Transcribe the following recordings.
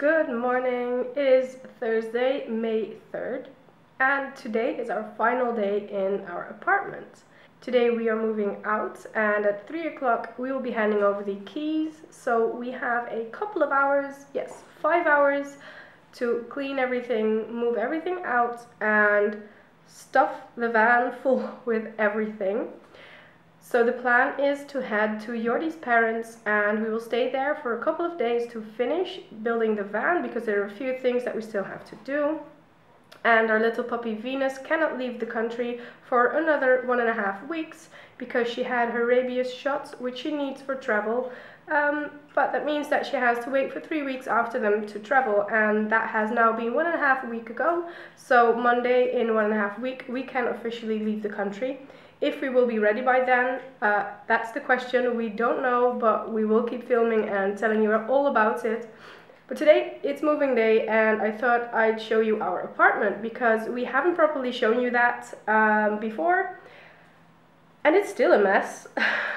Good morning. It is Thursday, May 3rd, and today is our final day in our apartment. Today we are moving out, and at 3 o'clock we will be handing over the keys. So we have a couple of hours, yes, five hours to clean everything, move everything out, and stuff the van full with everything. So the plan is to head to Jordi's parents and we will stay there for a couple of days to finish building the van because there are a few things that we still have to do. And our little puppy Venus cannot leave the country for another one and a half weeks because she had her rabies shots, which she needs for travel. Um, but that means that she has to wait for three weeks after them to travel, and that has now been one and a half week ago. So Monday, in one and a half week, we can officially leave the country. If we will be ready by then, uh, that's the question. We don't know, but we will keep filming and telling you all about it. But today it's moving day and I thought I'd show you our apartment because we haven't properly shown you that um, before. And it's still a mess,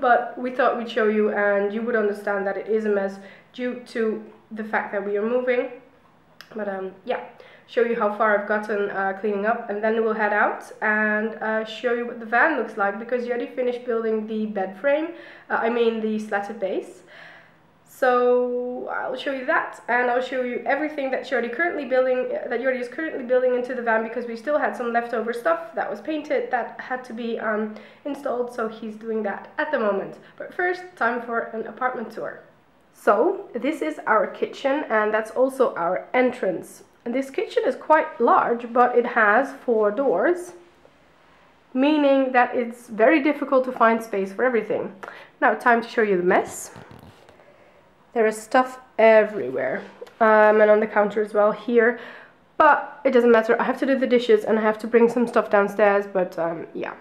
but we thought we'd show you and you would understand that it is a mess due to the fact that we are moving. But um, yeah show you how far I've gotten uh, cleaning up and then we'll head out and uh, show you what the van looks like because you already finished building the bed frame, uh, I mean the slatted base. So I'll show you that and I'll show you everything that Jordi currently building that Jordi is currently building into the van because we still had some leftover stuff that was painted that had to be um, installed so he's doing that at the moment. But first time for an apartment tour. So this is our kitchen and that's also our entrance. This kitchen is quite large, but it has four doors, meaning that it's very difficult to find space for everything. Now, time to show you the mess. There is stuff everywhere, um, and on the counter as well here, but it doesn't matter. I have to do the dishes and I have to bring some stuff downstairs, but um, yeah.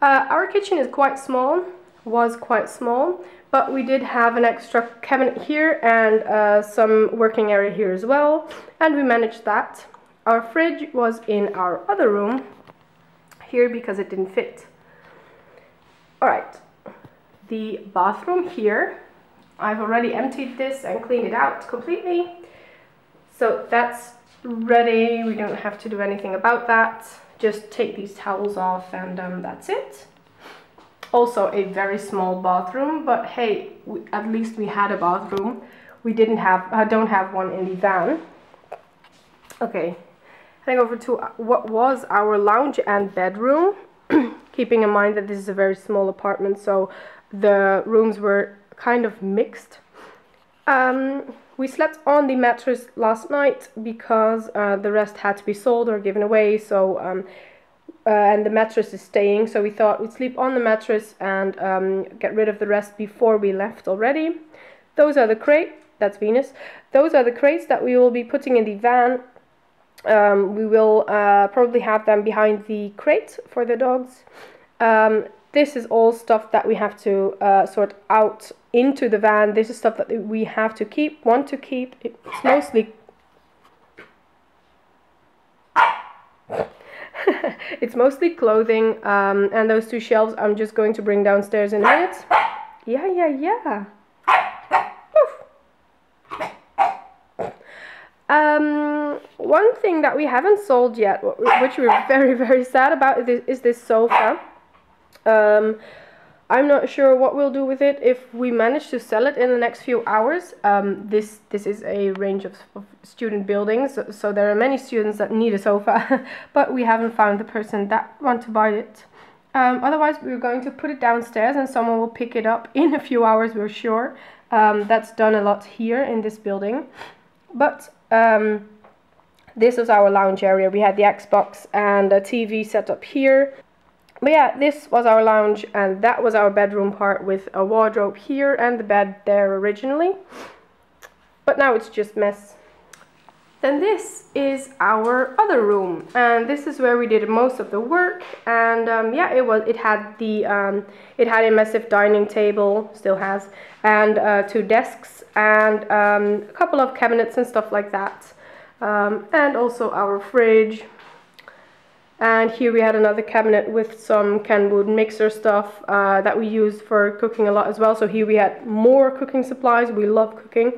Uh, our kitchen is quite small, was quite small, but we did have an extra cabinet here and uh, some working area here as well and we managed that. Our fridge was in our other room here because it didn't fit. All right the bathroom here. I've already emptied this and cleaned it out completely. So that's ready. We don't have to do anything about that. Just take these towels off and um, that's it also a very small bathroom but hey we, at least we had a bathroom. We didn't have I don't have one in the van. Okay heading over to what was our lounge and bedroom. Keeping in mind that this is a very small apartment so the rooms were kind of mixed. Um, we slept on the mattress last night because uh, the rest had to be sold or given away so um, uh, and the mattress is staying. So we thought we'd sleep on the mattress and um, get rid of the rest before we left already. Those are the crate that's Venus. Those are the crates that we will be putting in the van. Um, we will uh, probably have them behind the crate for the dogs. Um, this is all stuff that we have to uh, sort out into the van. This is stuff that we have to keep want to keep. It's mostly it's mostly clothing um, and those two shelves I'm just going to bring downstairs in a minute. Yeah, yeah, yeah. Um, one thing that we haven't sold yet, which we're very, very sad about, is this, sofa. Um, I'm not sure what we'll do with it if we manage to sell it in the next few hours. Um, this this is a range of, of student buildings, so, so, there are many students that need a sofa, but we haven't found the person that want to buy it. Um, otherwise, we're going to put it downstairs and someone will pick it up in a few hours, we're sure. Um, that's done a lot here in this building. But um, this was our lounge area. We had the Xbox and a TV set up here. But yeah, this was our lounge and that was our bedroom part with a wardrobe here and the bed there originally. But now it's just mess. Then this is our other room and this is where we did most of the work and um, yeah it was it had the um, it had a massive dining table still has and uh, two desks and um, a couple of cabinets and stuff like that um, and also our fridge and here we had another cabinet with some Kenwood mixer stuff uh, that we use for cooking a lot as well. So here we had more cooking supplies. We love cooking.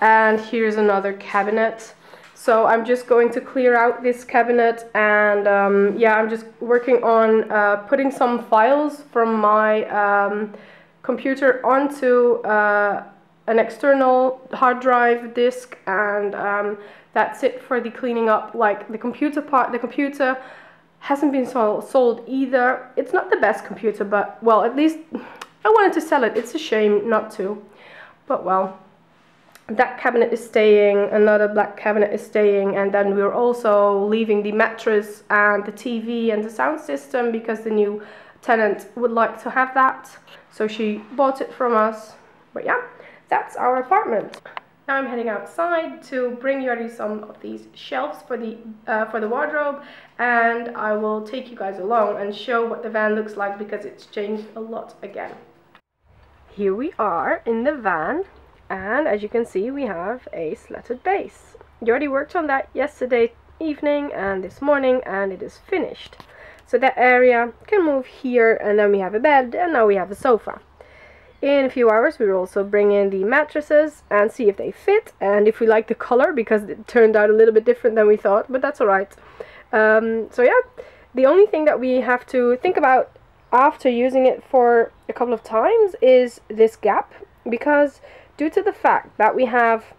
and here's another cabinet. So I'm just going to clear out this cabinet and um, yeah, I'm just working on uh, putting some files from my um, computer onto uh, an external hard drive disk and um, that's it for the cleaning up. Like the computer part the computer hasn't been sold, either. It's not the best computer but well at least I wanted to sell it. It's a shame not to. But well that cabinet is staying another black cabinet is staying and then we're also leaving the mattress and the TV and the sound system because the new tenant would like to have that. So she bought it from us. But yeah that's our apartment now I'm heading outside to bring ready some of these shelves for the uh, for the wardrobe and I will take you guys along and show what the van looks like because it's changed a lot again. Here we are in the van and as you can see we have a slatted base. You already worked on that yesterday evening and this morning and it is finished. So that area can move here and then we have a bed and now we have a sofa. In a few hours we will also bring in the mattresses and see if they fit and if we like the color because it turned out a little bit different than we thought, but that's alright. Um, so yeah, the only thing that we have to think about after using it for a couple of times is this gap because due to the fact that we have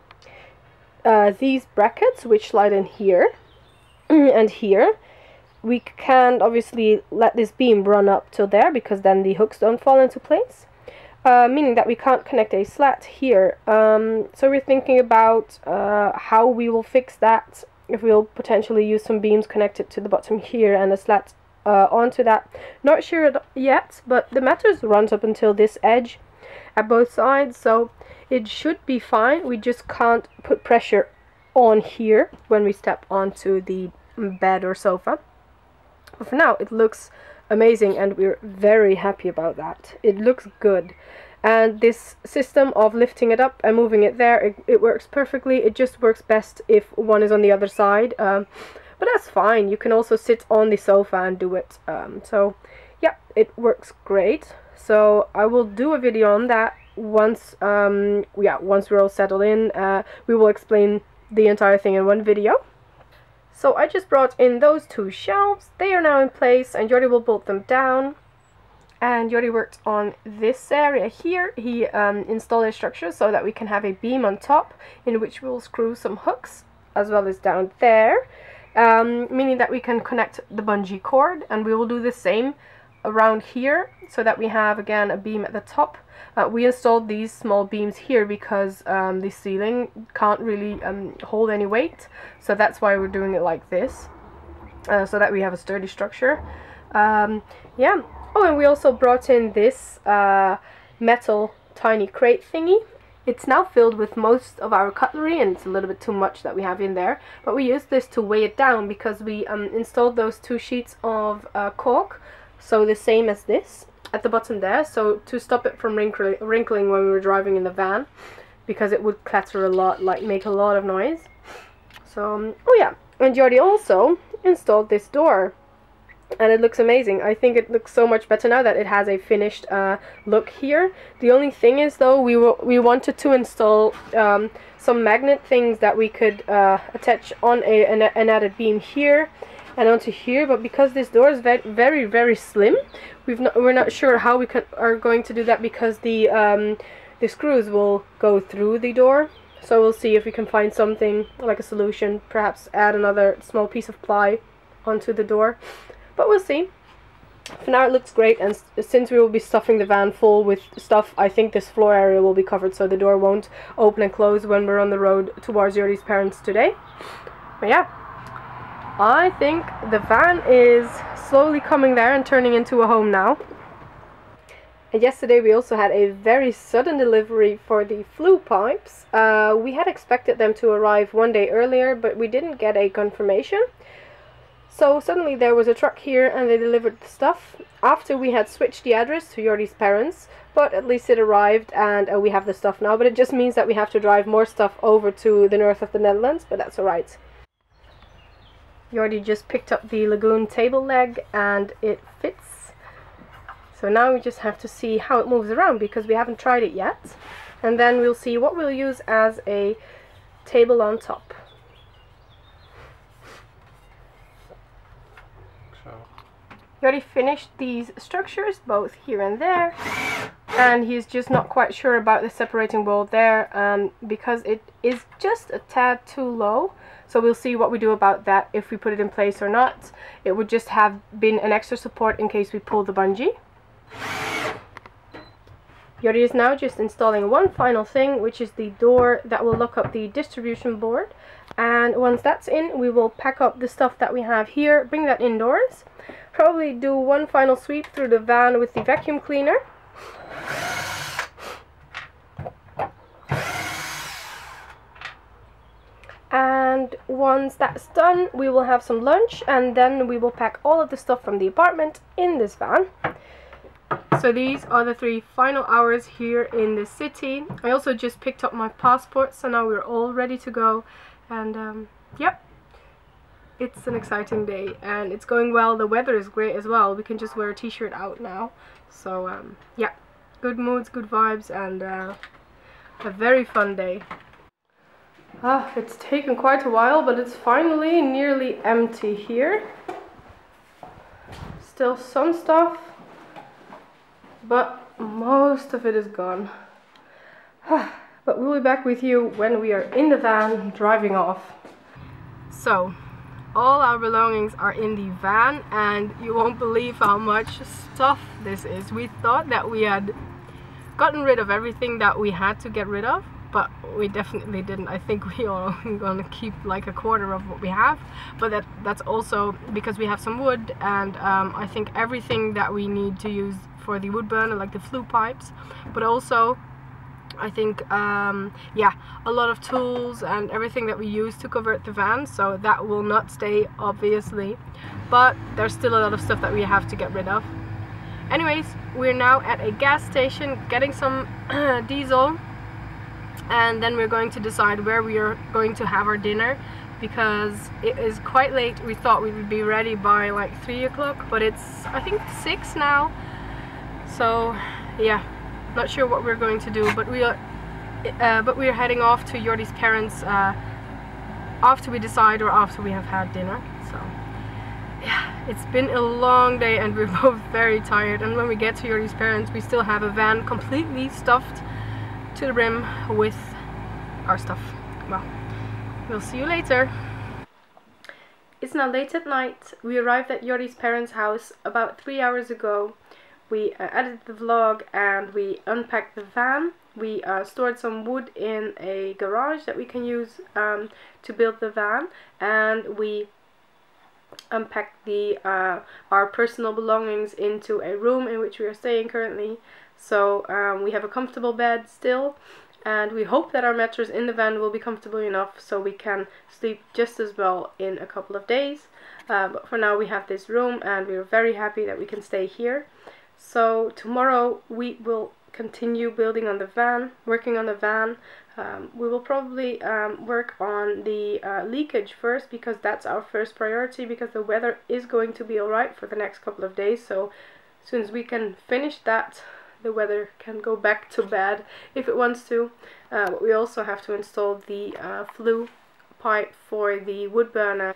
uh, these brackets which slide in here and here we can't obviously let this beam run up to there because then the hooks don't fall into place uh, meaning that we can't connect a slat here. Um, so we're thinking about uh, how we will fix that if we'll potentially use some beams connected to the bottom here and a slat uh, onto that. Not sure yet, but the mattress runs up until this edge at both sides, so it should be fine. We just can't put pressure on here when we step onto the bed or sofa. But for now, it looks amazing and we're very happy about that. It looks good. And this system of lifting it up and moving it there, it, it works perfectly. It just works best if one is on the other side. Um, but that's fine. You can also sit on the sofa and do it. Um, so yeah, it works great. So I will do a video on that once, um, yeah, once we're all settled in. Uh, we will explain the entire thing in one video. So I just brought in those two shelves. They are now in place and Jordi will bolt them down. And Jordi worked on this area here. He um, installed a structure so that we can have a beam on top in which we'll screw some hooks as well as down there. Um, meaning that we can connect the bungee cord and we will do the same around here so that we have again a beam at the top. Uh, we installed these small beams here because um, the ceiling can't really um, hold any weight so that's why we're doing it like this uh, so that we have a sturdy structure. Um, yeah. Oh and we also brought in this uh, metal tiny crate thingy. It's now filled with most of our cutlery and it's a little bit too much that we have in there but we use this to weigh it down because we um, installed those two sheets of uh, cork so the same as this at the bottom there. So to stop it from wrinkling, wrinkling when we were driving in the van because it would clatter a lot like make a lot of noise. So um, oh yeah. And Jordi also installed this door. And it looks amazing. I think it looks so much better now that it has a finished uh, look here. The only thing is though we we wanted to install um, some magnet things that we could uh, attach on a an, an added beam here and onto here but because this door is very very very slim we've not we're not sure how we can are going to do that because the um, the screws will go through the door. So we'll see if we can find something like a solution perhaps add another small piece of ply onto the door. But we'll see. For now it looks great and since we will be stuffing the van full with stuff I think this floor area will be covered so the door won't open and close when we're on the road towards Jordi's parents today. But yeah I think the van is slowly coming there and turning into a home now. And yesterday we also had a very sudden delivery for the flue pipes. Uh, we had expected them to arrive one day earlier, but we didn't get a confirmation. So suddenly there was a truck here and they delivered the stuff after we had switched the address to Jordi's parents. But at least it arrived and uh, we have the stuff now. But it just means that we have to drive more stuff over to the north of the Netherlands, but that's alright. Jordi just picked up the Lagun table leg and it fits. So now we just have to see how it moves around because we haven't tried it yet. and then we'll see what we'll use as a table on top. He already finished these structures, both here and there, and he's just not quite sure about the separating wall there um, because it is just a tad too low. So we'll see what we do about that if we put it in place or not. It would just have been an extra support in case we pull the bungee. Jordi is now just installing one final thing, which is the door that will lock up the distribution board. And once that's in, we will pack up the stuff that we have here, bring that indoors. Probably do one final sweep through the van with the vacuum cleaner. And once that's done, we will have some lunch and then we will pack all of the stuff from the apartment in this van. So these are the three final hours here in the city. I also just picked up my passport, so now we're all ready to go. And um, yep, it's an exciting day and it's going well. The weather is great as well. We can just wear a t-shirt out now. So um, yeah, good moods, good vibes, and uh, a very fun day. Ah, it's taken quite a while, but it's finally nearly empty here. Still some stuff, but most of it is gone. but we'll be back with you when we are in the van driving off. So, all our belongings are in the van and you won't believe how much stuff this is. We thought that we had gotten rid of everything that we had to get rid of but we definitely didn't. I think we are gonna keep like a quarter of what we have, but that that's also because we have some wood and um, I think everything that we need to use for the wood burner, like the flue pipes, but also I think um, yeah a lot of tools and everything that we use to convert the van so that will not stay obviously but there's still a lot of stuff that we have to get rid of. Anyways we're now at a gas station getting some diesel and then we're going to decide where we are going to have our dinner because it is quite late. We thought we would be ready by like three o'clock but it's I think six now so yeah not sure what we're going to do but we are uh, but we are heading off to Jordi's parents uh, after we decide or after we have had dinner so yeah it's been a long day and we're both very tired and when we get to Jordi's parents we still have a van completely stuffed to the rim with our stuff. Well, we'll see you later. It's now late at night. We arrived at Jordi's parents' house about three hours ago. We uh, edited the vlog and we unpacked the van. We uh, stored some wood in a garage that we can use um, to build the van and we unpacked the uh, our personal belongings into a room in which we are staying currently so um, we have a comfortable bed still and we hope that our mattress in the van will be comfortable enough so we can sleep just as well in a couple of days. Uh, but for now we have this room and we're very happy that we can stay here. So tomorrow we will continue building on the van, working on the van. Um, we will probably um, work on the uh, leakage first because that's our first priority because the weather is going to be alright for the next couple of days. So as soon as we can finish that the weather can go back to bad if it wants to. Uh, we also have to install the uh, flue pipe for the wood burner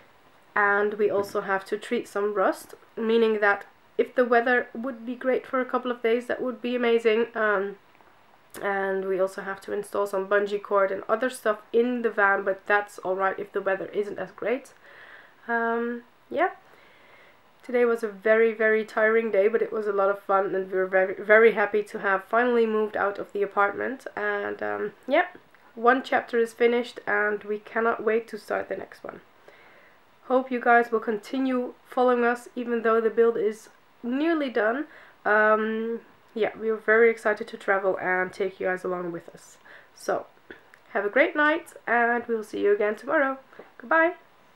and we also have to treat some rust, meaning that if the weather would be great for a couple of days, that would be amazing. Um, and we also have to install some bungee cord and other stuff in the van, but that's alright if the weather isn't as great. Um, yeah. Today was a very, very tiring day, but it was a lot of fun and we were very, very happy to have finally moved out of the apartment. And um, yeah, one chapter is finished and we cannot wait to start the next one. Hope you guys will continue following us even though the build is nearly done. Um, yeah, we are very excited to travel and take you guys along with us. So, have a great night and we'll see you again tomorrow. Goodbye.